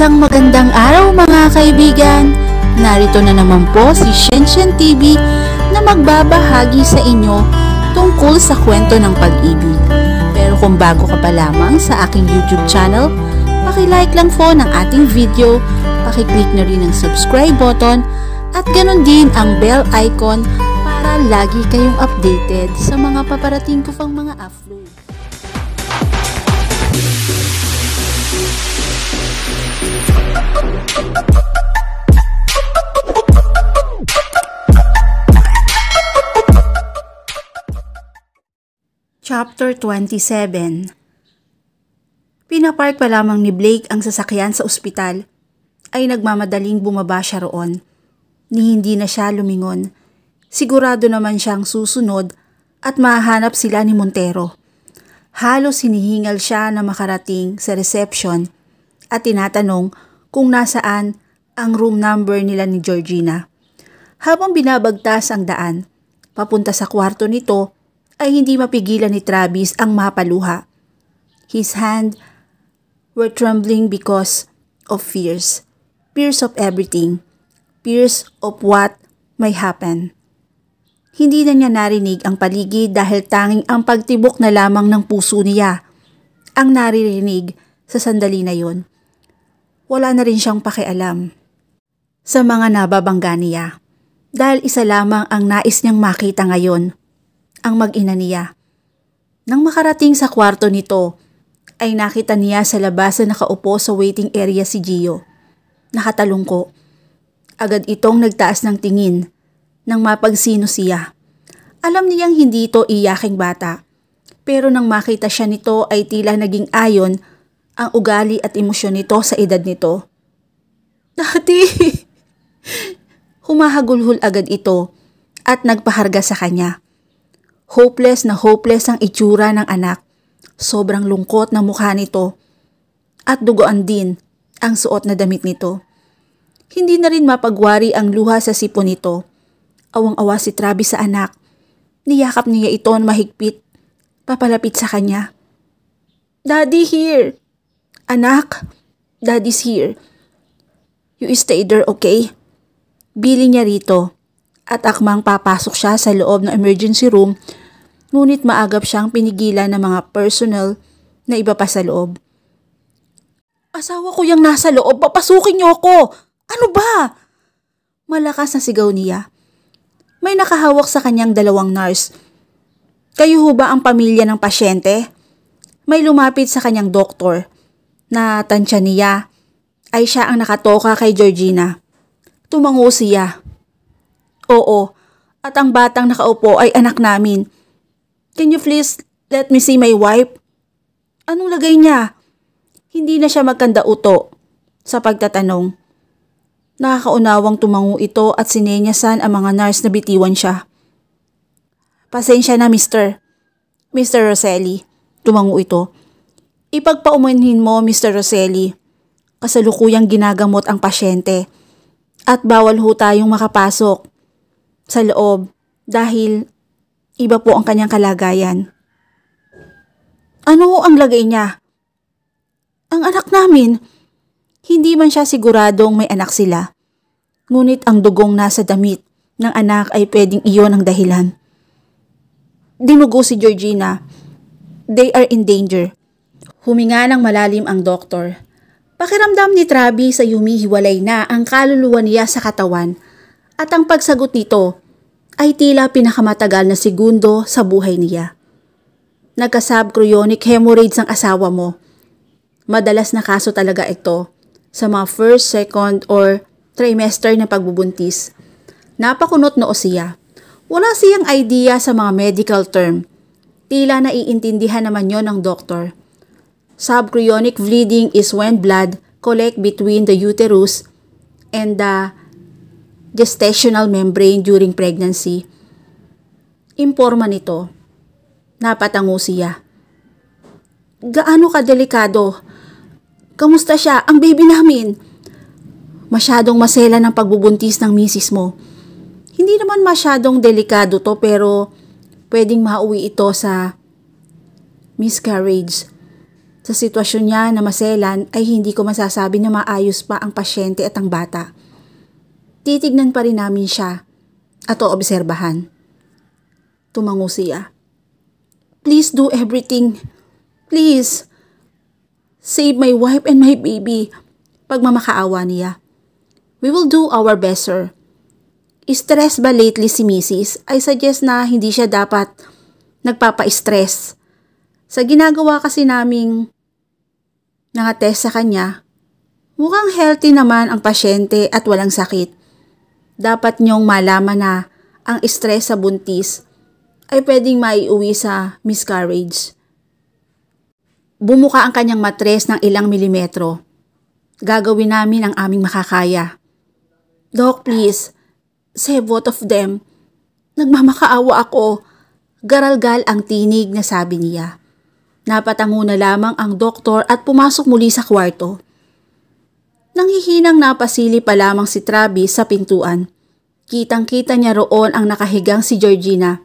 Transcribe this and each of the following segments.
Isang magandang araw mga kaibigan. Narito na naman po si Shenshen TV na magbabahagi sa inyo tungkol sa kwento ng pag-ibig. Pero kung bago ka pa lamang sa aking YouTube channel, pakilike lang po ng ating video, pakiclick na rin ang subscribe button at ganun din ang bell icon para lagi kayong updated sa mga paparating ko pang mga upload. Chapter 27 Pinapark pa lamang ni Blake ang sasakyan sa ospital ay nagmamadaling bumaba siya roon. Ni hindi na siya lumingon. Sigurado naman siyang susunod at mahanap sila ni Montero. Halos hinihingal siya na makarating sa reception at tinatanong kung nasaan ang room number nila ni Georgina. Habang binabagtas ang daan, papunta sa kwarto nito ay hindi mapigilan ni Travis ang mapaluha. His hand were trembling because of fears. Fears of everything. Fears of what may happen. Hindi na niya narinig ang paligid dahil tanging ang pagtibok na lamang ng puso niya ang naririnig sa sandali na yon. Wala na rin siyang pakialam sa mga nababangga niya dahil isa lamang ang nais niyang makita ngayon, ang mag-ina niya. Nang makarating sa kwarto nito, ay nakita niya sa labas na nakaupo sa waiting area si Gio. Nakatalungko. Agad itong nagtaas ng tingin nang mapagsino siya. Alam niyang hindi ito iyaking bata. Pero nang makita siya nito ay tila naging ayon ang ugali at emosyon nito sa edad nito. Dati! Humahagulhol agad ito at nagpaharga sa kanya. Hopeless na hopeless ang itsura ng anak. Sobrang lungkot na mukha nito at dugoan din ang suot na damit nito. Hindi na rin mapagwari ang luha sa sipon nito. Awang-awa si Travis sa anak. Niyakap niya ito mahigpit. Papalapit sa kanya. Daddy here. Anak, Daddy's here. You stay there, okay? Bili niya rito. At akmang papasok siya sa loob ng emergency room, ngunit maagap siyang pinigilan ng mga personnel na iba pa sa loob. Asawa ko yung nasa loob, papasukin niyo ako! Ano ba? Malakas na sigaw niya. May nakahawak sa kanyang dalawang nurse. Kayo ho ba ang pamilya ng pasyente? May lumapit sa kanyang doktor na tansya niya ay siya ang nakatoka kay Georgina. Tumango siya. Oo, at ang batang nakaupo ay anak namin. Can you please let me see my wife? Anong lagay niya? Hindi na siya magkanda uto sa pagtatanong. Nakakaunawang tumango ito at sinenyasan ang mga nurse na bitiwan siya. Pasensya na, Mr. Mr. Rosselli, tumango ito. Ipagpaumanhin mo, Mr. Rosselli. Kasalukuyang ginagamot ang pasyente at bawal ho tayong makapasok sa loob dahil iba po ang kanyang kalagayan. Ano ang lagay niya? Ang anak namin, hindi man siya siguradong may anak sila. Ngunit ang dugong nasa damit ng anak ay pwedeng iyon ang dahilan. Dinugo si Georgina. They are in danger. Huminga ng malalim ang doktor. Pakiramdam ni Travis sa humihiwalay na ang kaluluwa niya sa katawan at ang pagsagot nito ay tila pinakamatagal na segundo sa buhay niya. Nagka-subchorionic hemorrhage ang asawa mo. Madalas na kaso talaga ito sa mga first, second, or trimester na pagbubuntis. Napakunot noo siya. Wala siyang idea sa mga medical term. Tila naiintindihan naman yon ng doktor. Subchorionic bleeding is when blood collect between the uterus and the gestational membrane during pregnancy. Imporma nito. Napatango siya. Gaano ka delikado? Kamusta siya? Ang baby namin. Masyadong masela ng pagbubuntis ng misis mo. Hindi naman masyadong delikado to pero pwedeng mauwi ito sa miscarriage. Sa sitwasyon niya na maselan ay hindi ko masasabi na maayos pa ang pasyente at ang bata. Titignan pa rin namin siya at oobserbahan. Tumango siya. Please do everything. Please. Save my wife and my baby. Pagmamakaawa niya. We will do our best, sir. Stress ba lately si Mrs. I suggest na hindi siya dapat nagpapa-stress. Sa ginagawa kasi naming nangatest sa kanya, mukhang healthy naman ang pasyente at walang sakit. Dapat niyong malaman na ang stress sa buntis ay pwedeng maiuwi sa miscarriage. Bumuka ang kanyang matres ng ilang milimetro. Gagawin namin ang aming makakaya. Doc, please, save both of them. Nagmamakaawa ako. Garalgal ang tinig na sabi niya. Napatango na lamang ang doktor at pumasok muli sa kwarto. Nanghihinang napasili pa lamang si Travis sa pintuan. Kitang-kita niya roon ang nakahigang si Georgina.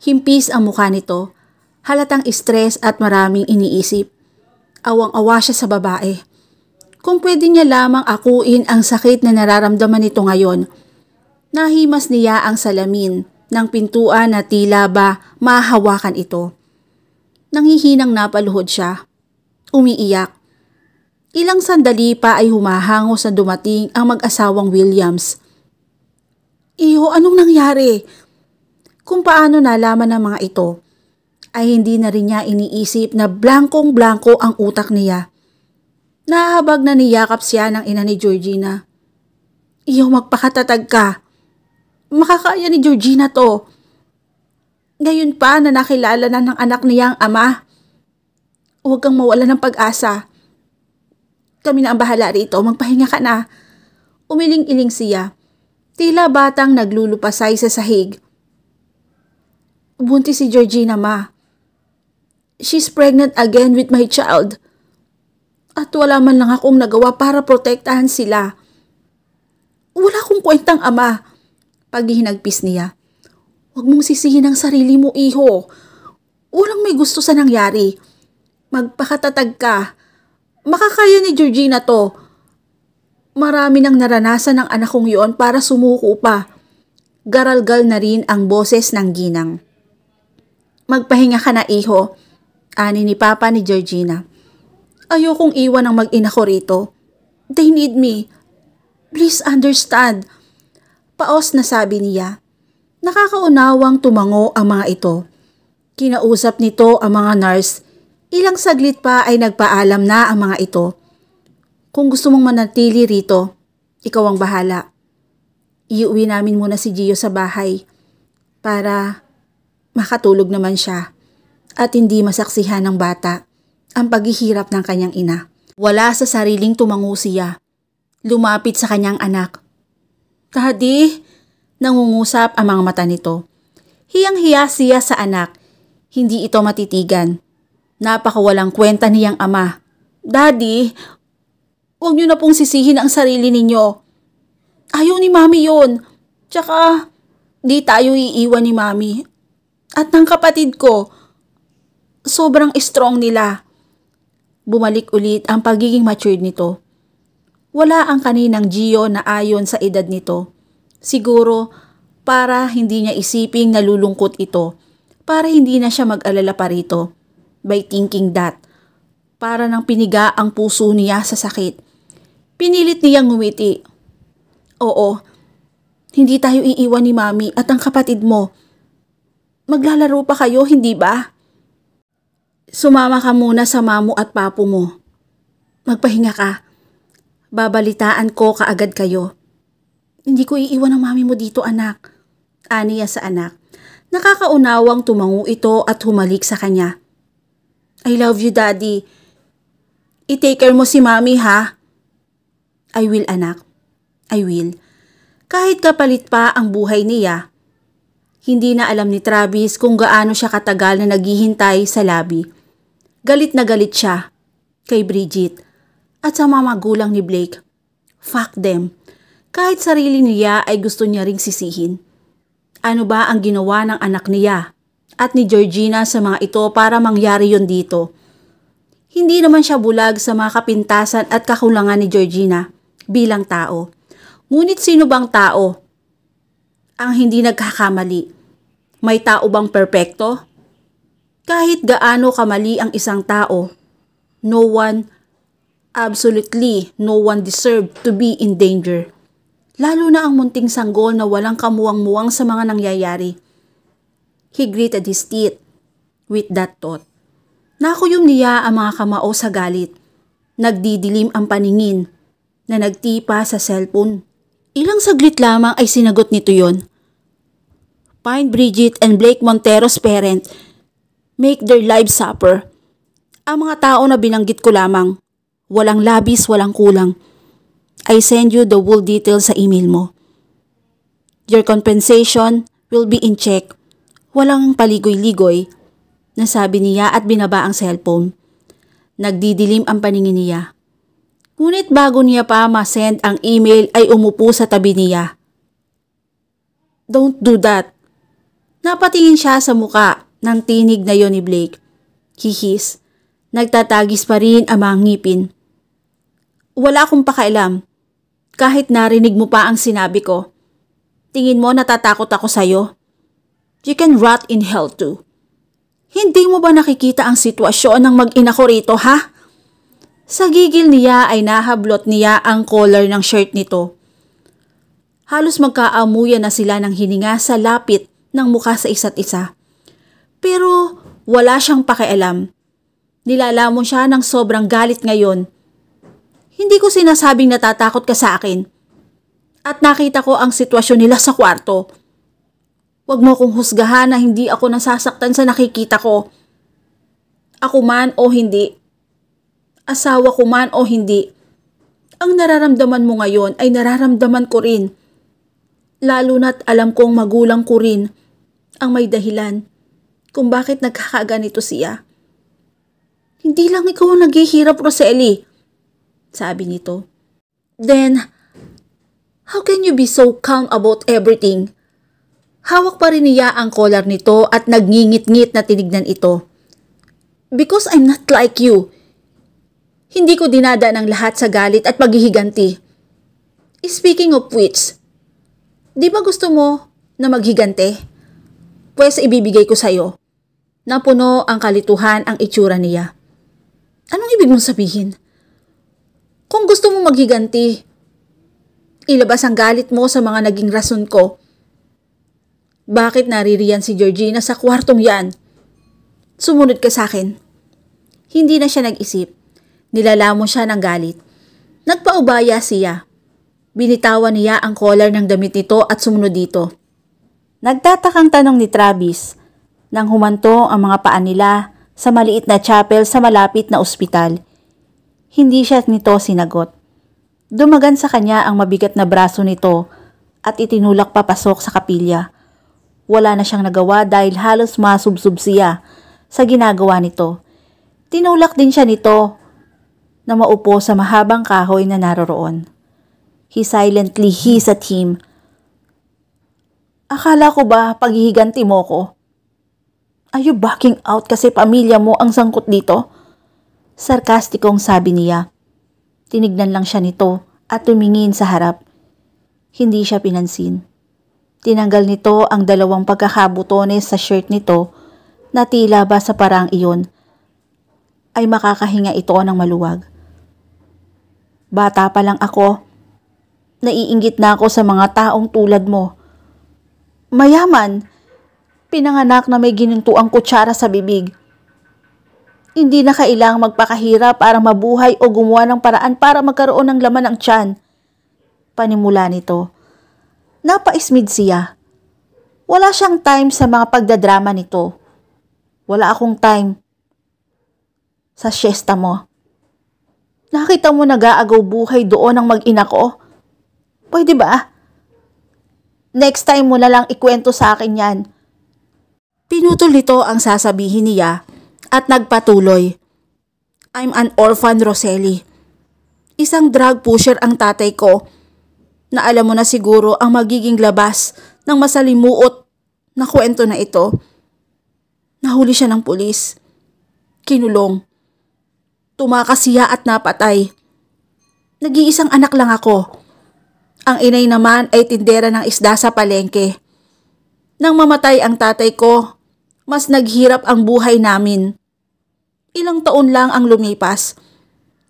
Himpis ang mukha nito. Halatang stress at maraming iniisip. Awang-awa siya sa babae. Kung pwede niya lamang akuin ang sakit na nararamdaman nito ngayon. Nahimas niya ang salamin ng pintuan na tila ba mahawakan ito. Nangihinang napaluhod siya. Umiiyak. Ilang sandali pa ay humahango sa dumating ang mag-asawang Williams. Iho, anong nangyari? Kung paano nalaman ng mga ito, ay hindi na rin niya iniisip na blankong-blanko ang utak niya. Nahabag na niyakap siya ng ina ni Georgina. Iyo, magpakatatag ka. Makakaya ni Georgina to. Ngayon pa na nakilala na ng anak niyang ama. Huwag kang mawala ng pag-asa. Kami na ang bahala rito, magpahinga ka na. Umiling-iling siya. Tila batang naglulupasay sa sahig. Bunti si Georgina, ma. She's pregnant again with my child. At wala man lang akong nagawa para protektahan sila. Wala akong kwentang ama. Paghihinagpis niya. Huwag mong sisihin ang sarili mo, iho. Walang may gusto sa nangyari. Magpakatatag ka. Makakaya ni Georgina to. Marami nang naranasan ng anak kong yon para sumuko pa. Garalgal na rin ang boses ng ginang. Magpahinga ka na, iho. Ani ni Papa ni Georgina. Ayokong iwan ang mag-ina ko rito. They need me. Please understand. Paos na sabi niya. Nakakaunawang tumango ang mga ito. Kinausap nito ang mga nurse. Ilang saglit pa ay nagpaalam na ang mga ito. Kung gusto mong manatili rito, ikaw ang bahala. Iuwi namin muna si Gio sa bahay para makatulog naman siya at hindi masaksihan ng bata ang paghihirap ng kanyang ina. Wala sa sariling tumango siya. Lumapit sa kanyang anak. Daddy, Nangungusap ang mga mata nito. Hiyang-hiya siya sa anak. Hindi ito matitigan. Napakawalang kwenta niyang ama. Daddy, huwag niyo na pong sisihin ang sarili ninyo. Ayaw ni mami yon. Tsaka, di tayo iiwan ni mami. At ng kapatid ko, sobrang strong nila. Bumalik ulit ang pagiging matured nito. Wala ang kaninang Gio na ayon sa edad nito. Siguro para hindi niya isiping nalulungkot ito, para hindi na siya mag-alala pa rito. By thinking that, para nang piniga ang puso niya sa sakit. Pinilit niyang ngumiti. Oo, hindi tayo iiwan ni mami at ang kapatid mo. Maglalaro pa kayo, hindi ba? Sumama ka muna sa mamo at papo mo. Magpahinga ka. Babalitaan ko kaagad kayo. Hindi ko iiwan ang mami mo dito anak. Aniya sa anak. Nakakaunawang tumango ito at humalik sa kanya. I love you daddy. I-take care mo si mami ha. I will anak. I will. Kahit kapalit pa ang buhay niya, hindi na alam ni Travis kung gaano siya katagal na naghihintay sa labi. Galit na galit siya kay Bridget at sa mga magulang ni Blake. Fuck them. Kahit sarili niya ay gusto niya ring sisihin. Ano ba ang ginawa ng anak niya at ni Georgina sa mga ito para mangyari yon dito? Hindi naman siya bulag sa mga kapintasan at kakulangan ni Georgina bilang tao. Ngunit sino bang tao ang hindi nagkakamali? May tao bang perpekto? Kahit gaano kamali ang isang tao, no one, absolutely no one deserved to be in danger. Lalo na ang munting sanggol na walang kamuwang-muwang sa mga nangyayari. He gritted his teeth with that thought. Nakuyom niya ang mga kamao sa galit. Nagdidilim ang paningin na nagtipa sa cellphone. Ilang saglit lamang ay sinagot nito yon. Find Bridget and Blake Montero's parent. Make their lives suffer. Ang mga tao na binanggit ko lamang. Walang labis, walang kulang. I send you the full details sa email mo. Your compensation will be in check. Walang paligoy-ligoy nasabi niya at binaba ang cellphone. Nagdidilim ang paningin niya. Ngunit bago niya pa ma-send ang email ay umupo sa tabi niya. Don't do that. Napatingin siya sa muka ng tinig na yon ni Blake. Hihis. Nagtatagis pa rin ang mga ngipin. Wala akong pakailam. Kahit narinig mo pa ang sinabi ko. Tingin mo natatakot ako sa'yo? You can rot in hell too. Hindi mo ba nakikita ang sitwasyon ng mag-ina ko rito, ha? Sa gigil niya ay nahablot niya ang collar ng shirt nito. Halos magkaamuyan na sila ng hininga sa lapit ng mukha sa isa't isa. Pero wala siyang pakialam. Nilalamon siya ng sobrang galit ngayon. Hindi ko sinasabing natatakot ka sa akin. At nakita ko ang sitwasyon nila sa kwarto. Huwag mo kong husgahan na hindi ako nasasaktan sa nakikita ko. Ako man o hindi. Asawa ko man o hindi. Ang nararamdaman mo ngayon ay nararamdaman ko rin. Lalo na't alam kong magulang ko rin ang may dahilan kung bakit nagkakaganito siya. Hindi lang ikaw ang naghihirap, Roseli. Sabi nito. Then, how can you be so calm about everything? Hawak pa rin niya ang collar nito at nagngingit-ngit na tinignan ito. Because I'm not like you. Hindi ko dinada ng lahat sa galit at paghihiganti. Speaking of which, di ba gusto mo na maghigante? Pwes ibibigay ko sa'yo. Napuno ang kalituhan ang itsura niya. Anong ibig mong sabihin? Kung gusto mo maghiganti, ilabas ang galit mo sa mga naging rason ko bakit naririyan si Georgina sa kwartong yan? Sumunod ka sa akin. Hindi na siya nag-isip. Nilalamo siya ng galit. Nagpaubaya siya. Binitawan niya ang collar ng damit nito at sumunod dito. Nagtatakang tanong ni Travis nang humanto ang mga paa nila sa maliit na chapel sa malapit na ospital. Hindi siya nito sinagot. Dumagan sa kanya ang mabigat na braso nito at itinulak papasok sa kapilya. Wala na siyang nagawa dahil halos masubsub siya sa ginagawa nito. Tinulak din siya nito na maupo sa mahabang kahoy na naroroon. He silently hissed at him. Akala ko ba paghihiganti mo ko? Are you backing out kasi pamilya mo ang sangkot dito? Sarkastikong sabi niya. Tinignan lang siya nito at tumingin sa harap. Hindi siya pinansin. Tinanggal nito ang dalawang pagkakabutones sa shirt nito na tila ba sa parang iyon ay makakahinga ito ng maluwag. Bata pa lang ako, naiinggit na ako sa mga taong tulad mo. Mayaman, pinanganak na may ginintuang kutsara sa bibig. Hindi na kailangang magpakahirap para mabuhay o gumawa ng paraan para magkaroon ng laman ng tiyan. Panimula nito. Napaismid siya. Wala siyang time sa mga pagdadrama nito. Wala akong time sa siesta mo. Nakita mo nag-aagaw buhay doon ang mag-ina ko? Pwede ba? Next time mo na lang ikwento sa akin yan. Pinutol nito ang sasabihin niya at nagpatuloy. I'm an orphan, Roseli. Isang drug pusher ang tatay ko na alam mo na siguro ang magiging labas ng masalimuot na kwento na ito. Nahuli siya ng pulis. Kinulong. Tumakas siya at napatay. Nag-iisang anak lang ako. Ang inay naman ay tindera ng isda sa palengke. Nang mamatay ang tatay ko, mas naghirap ang buhay namin. Ilang taon lang ang lumipas.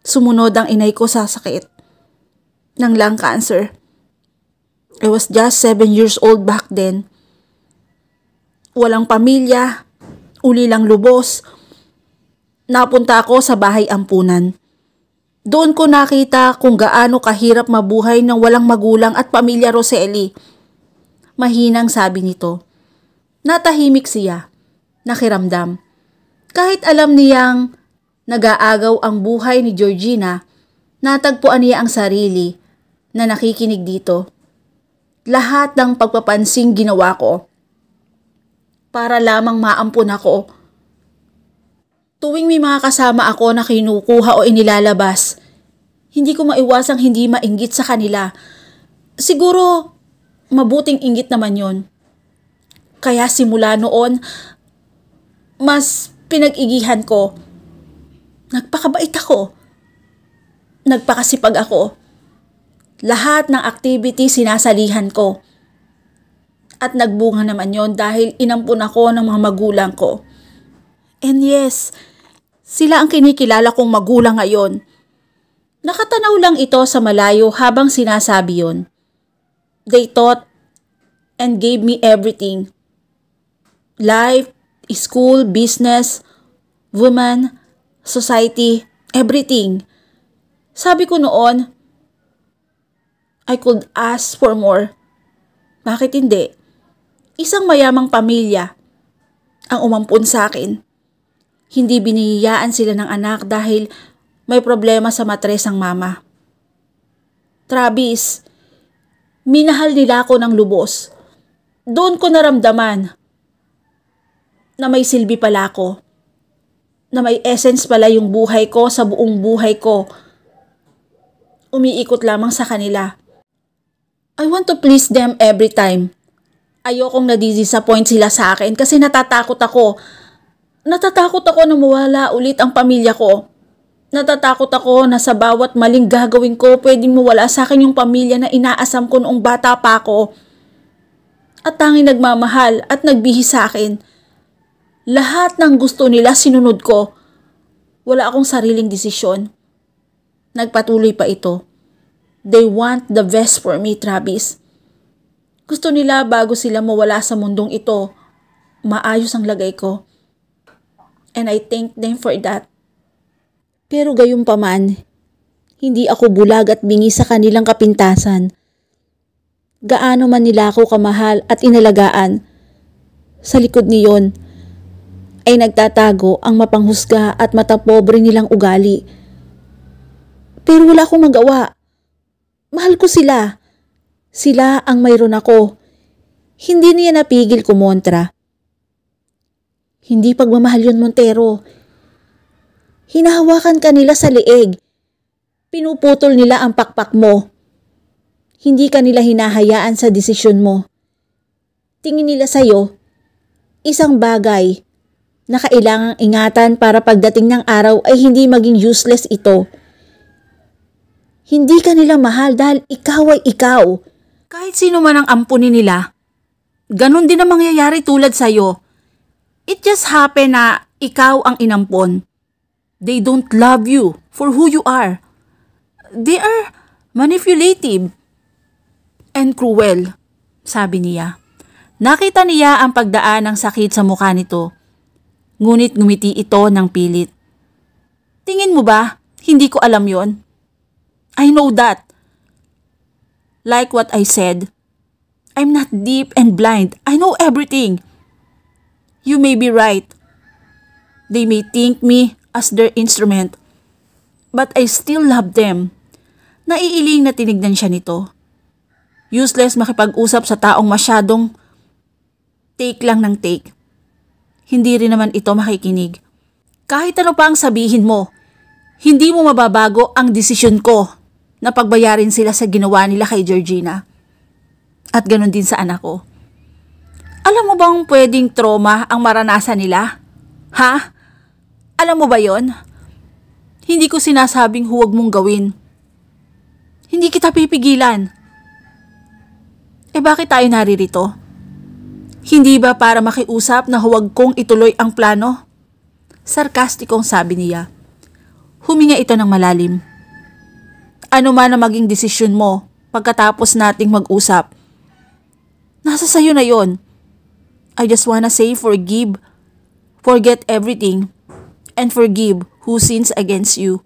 Sumunod ang inay ko sa sakit. Ng lung cancer. I was just seven years old back then. Walang pamilya, uli lang lubos, napunta ako sa bahay ampunan. Doon ko nakita kung gaano kahirap mabuhay ng walang magulang at pamilya Roseli. Mahinang sabi nito. Natahimik siya. Nakiramdam. Kahit alam niyang nag-aagaw ang buhay ni Georgina, natagpuan niya ang sarili na nakikinig dito. Lahat ng pagpapansing ginawa ko para lamang maampun ako Tuwing may mga kasama ako na kinukuha o inilalabas, hindi ko maiwasang hindi mainggit sa kanila. Siguro, mabuting inggit naman yon. Kaya simula noon, mas pinag-igihan ko. Nagpakabait ako. Nagpakasipag ako. Lahat ng activity sinasalihan ko. At nagbunga naman yon dahil inampun ako ng mga magulang ko. And yes, sila ang kinikilala kong magulang ngayon. Nakatanaw lang ito sa malayo habang sinasabi yon. They taught and gave me everything. Life, school, business, woman, society, everything. Sabi ko noon, I could ask for more. Bakit hindi? Isang mayamang pamilya ang umampun sa akin. Hindi binihiyaan sila ng anak dahil may problema sa matres ang mama. Travis, minahal nila ako ng lubos. Doon ko naramdaman na may silbi pala ako. Na may essence pala yung buhay ko sa buong buhay ko. Umiikot lamang sa kanila. I want to please them every time. Ayokong nadidisappoint sila sa akin kasi natatakot ako Natatakot ako na mawala ulit ang pamilya ko. Natatakot ako na sa bawat maling gagawin ko, pwedeng mawala sa akin yung pamilya na inaasam ko noong bata pa ako. At tanging nagmamahal at nagbihis sa akin. Lahat ng gusto nila sinunod ko. Wala akong sariling desisyon. Nagpatuloy pa ito. They want the best for me, Travis. Gusto nila bago sila mawala sa mundong ito, maayos ang lagay ko and I thank them for that. Pero gayon pa man, hindi ako bulag at bingi sa kanilang kapintasan. Gaano man nila ako kamahal at inalagaan, sa likod niyon ay nagtatago ang mapanghusga at matapobre nilang ugali. Pero wala akong magawa. Mahal ko sila. Sila ang mayroon ako. Hindi niya napigil kumontra. Hindi pagmamahal yun, Montero. Hinahawakan ka nila sa leeg. Pinuputol nila ang pakpak mo. Hindi ka nila hinahayaan sa desisyon mo. Tingin nila sa'yo, isang bagay na kailangang ingatan para pagdating ng araw ay hindi maging useless ito. Hindi ka nila mahal dahil ikaw ay ikaw. Kahit sino man ang ampunin nila, ganun din ang mangyayari tulad sa'yo. It just happened na ikaw ang inampon. They don't love you for who you are. They are manipulative and cruel, sabi niya. Nakita niya ang pagdaan ng sakit sa mukha nito. Ngunit ngumiti ito ng pilit. Tingin mo ba, hindi ko alam yon? I know that. Like what I said, I'm not deep and blind. I know everything. You may be right. They may think me as their instrument, but I still love them. Naiiling na tinignan siya nito. Useless makipag-usap sa taong masyadong take lang ng take. Hindi rin naman ito makikinig. Kahit ano pa ang sabihin mo, hindi mo mababago ang desisyon ko na pagbayarin sila sa ginawa nila kay Georgina. At ganun din sa anak ko. Alam mo bang pwedeng trauma ang maranasan nila? Ha? Alam mo ba yon? Hindi ko sinasabing huwag mong gawin. Hindi kita pipigilan. Eh bakit tayo naririto? Hindi ba para makiusap na huwag kong ituloy ang plano? Sarkastikong sabi niya. Huminga ito ng malalim. Ano man ang maging desisyon mo pagkatapos nating mag-usap. Nasa sayo na yon. I just wanna say forgive, forget everything, and forgive who sins against you.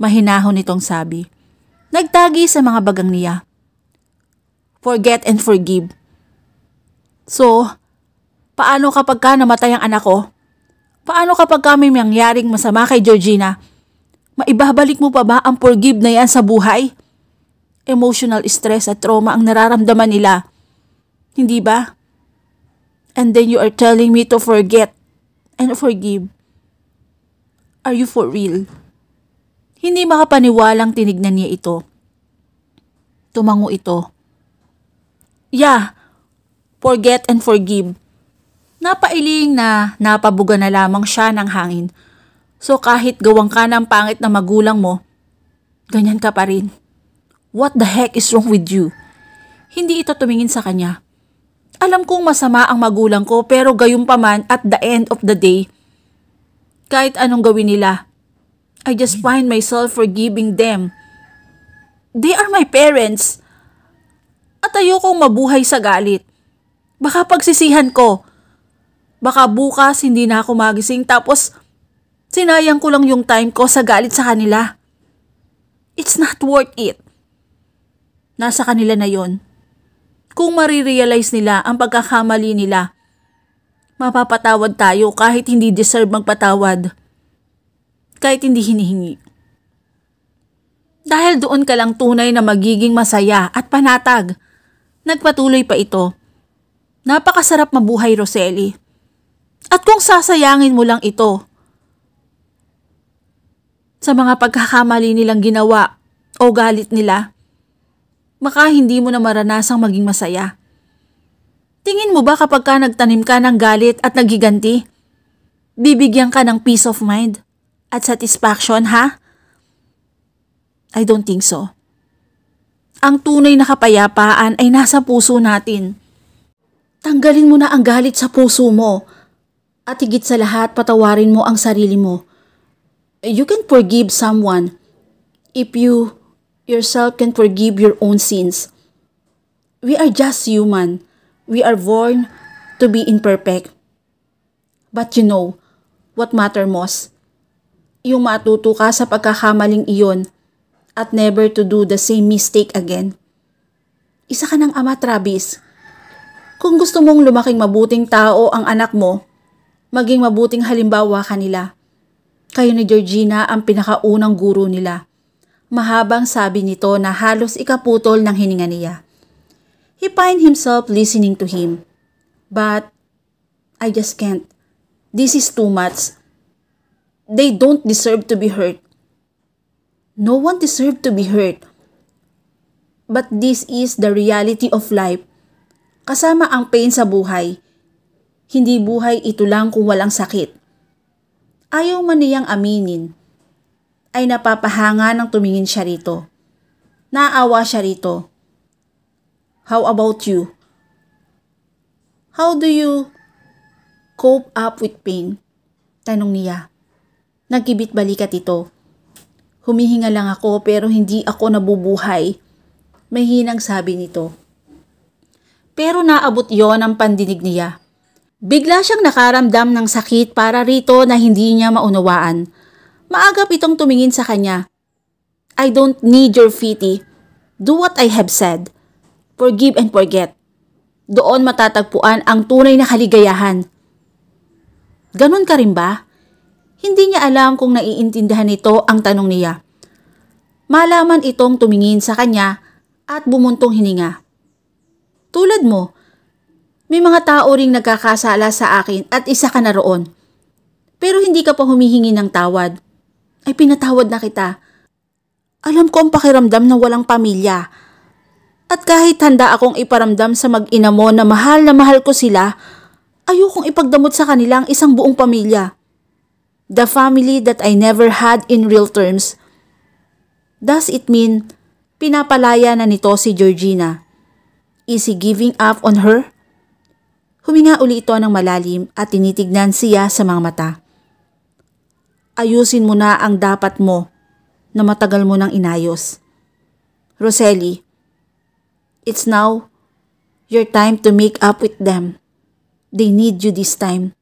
Mahinahon nitong sabi. Nagtagi sa mga bagang niya. Forget and forgive. So, paano kapag ka namatay ang anak ko? Paano kapag kami mangyaring masama kay Georgina? Maibabalik mo pa ba ang forgive na yan sa buhay? Emotional stress at trauma ang nararamdaman nila. Hindi ba? And then you are telling me to forget and forgive. Are you for real? Hindi makapaniwalang tinignan niya ito. Tumango ito. Yeah, forget and forgive. Napailing na napabuga na lamang siya ng hangin So kahit gawang ka ng pangit na magulang mo, ganyan ka pa rin. What the heck is wrong with you? Hindi ito tumingin sa kanya. Alam kong masama ang magulang ko pero gayon pa man at the end of the day, kahit anong gawin nila, I just find myself forgiving them. They are my parents. At ayokong mabuhay sa galit. Baka pagsisihan ko. Baka bukas hindi na ako magising tapos Sinayang ko lang yung time ko sa galit sa kanila. It's not worth it. Nasa kanila na yon. Kung marirealize nila ang pagkakamali nila, mapapatawad tayo kahit hindi deserve magpatawad. Kahit hindi hinihingi. Dahil doon ka lang tunay na magiging masaya at panatag. Nagpatuloy pa ito. Napakasarap mabuhay, Roseli. At kung sasayangin mo lang ito, sa mga pagkakamali nilang ginawa o galit nila, baka hindi mo na maranasang maging masaya. Tingin mo ba kapag ka nagtanim ka ng galit at naghiganti, bibigyan ka ng peace of mind at satisfaction ha? I don't think so. Ang tunay na kapayapaan ay nasa puso natin. Tanggalin mo na ang galit sa puso mo at higit sa lahat patawarin mo ang sarili mo you can forgive someone if you yourself can forgive your own sins. We are just human. We are born to be imperfect. But you know, what matter most? Yung matuto ka sa pagkakamaling iyon at never to do the same mistake again. Isa ka ng ama, Travis. Kung gusto mong lumaking mabuting tao ang anak mo, maging mabuting halimbawa kanila. Kayo ni Georgina ang pinakaunang guro nila. Mahabang sabi nito na halos ikaputol ng hininga niya. He find himself listening to him. But, I just can't. This is too much. They don't deserve to be hurt. No one deserve to be hurt. But this is the reality of life. Kasama ang pain sa buhay. Hindi buhay ito lang kung walang sakit ayaw man niyang aminin, ay napapahanga ng tumingin siya rito. Naawa siya rito. How about you? How do you cope up with pain? Tanong niya. Nagkibit balikat ito. Humihinga lang ako pero hindi ako nabubuhay. May hinang sabi nito. Pero naabot yon ang pandinig niya. Bigla siyang nakaramdam ng sakit para rito na hindi niya maunawaan. Maagap itong tumingin sa kanya. I don't need your pity. Do what I have said. Forgive and forget. Doon matatagpuan ang tunay na kaligayahan. Ganon ka rin ba? Hindi niya alam kung naiintindihan nito ang tanong niya. Malaman itong tumingin sa kanya at bumuntong hininga. Tulad mo, may mga tao ring nagkakasala sa akin at isa ka na roon. Pero hindi ka pa humihingi ng tawad. Ay pinatawad na kita. Alam ko ang pakiramdam na walang pamilya. At kahit handa akong iparamdam sa mag-ina mo na mahal na mahal ko sila, ayokong ipagdamot sa kanila ang isang buong pamilya. The family that I never had in real terms. Does it mean pinapalaya na nito si Georgina? Is he giving up on her? Huminga uli ito ng malalim at tinitignan siya sa mga mata. Ayusin mo na ang dapat mo na matagal mo nang inayos. Roseli, it's now your time to make up with them. They need you this time.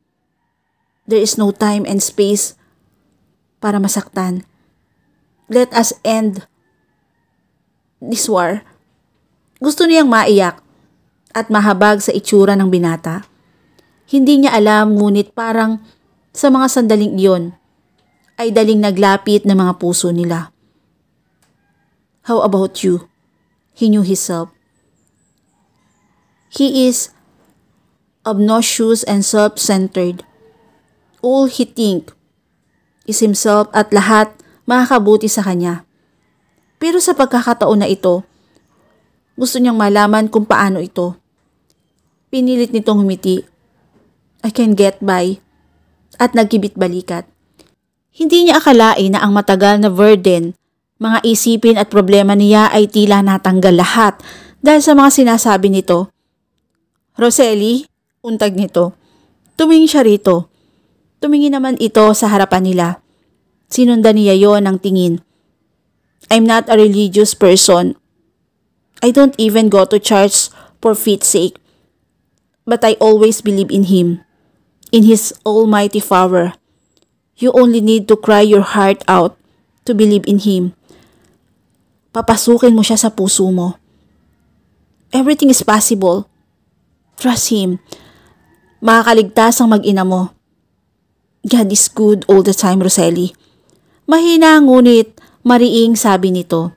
There is no time and space para masaktan. Let us end this war. Gusto niyang maiyak at mahabag sa itsura ng binata. Hindi niya alam ngunit parang sa mga sandaling iyon ay daling naglapit ng mga puso nila. How about you? He knew himself. He is obnoxious and self-centered. All he think is himself at lahat makakabuti sa kanya. Pero sa pagkakataon na ito, gusto niyang malaman kung paano ito. Pinilit nitong humiti. I can get by. At nagkibit balikat. Hindi niya akalain na ang matagal na burden, mga isipin at problema niya ay tila natanggal lahat dahil sa mga sinasabi nito. Roseli, untag nito. Tumingin siya rito. Tumingin naman ito sa harapan nila. Sinundan niya yon ng tingin. I'm not a religious person. I don't even go to church for faith's sake but I always believe in Him, in His almighty power. You only need to cry your heart out to believe in Him. Papasukin mo siya sa puso mo. Everything is possible. Trust Him. Makakaligtas ang mag-ina mo. God is good all the time, Roseli. Mahina ngunit mariing sabi nito.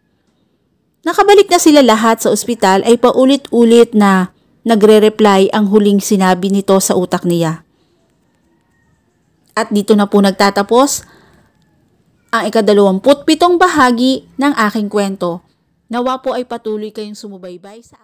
Nakabalik na sila lahat sa ospital ay paulit-ulit na nagre-reply ang huling sinabi nito sa utak niya. At dito na po nagtatapos ang ikadalawamput pitong bahagi ng aking kwento. Nawa po ay patuloy kayong sumubaybay sa